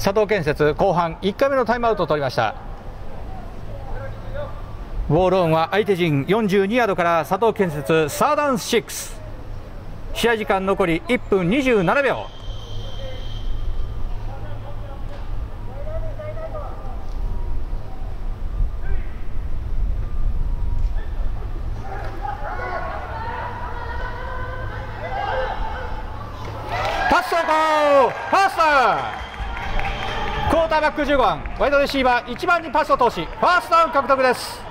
佐藤建設後半1回目のタイムアウトを取りました。ウォールオンは相手陣42ヤードから佐藤建設サーダン6試合時間残り1分27秒。パス成功ファース！クォーターバック15番ワイドレシーバー1番にパスを通しファーストダウン獲得です。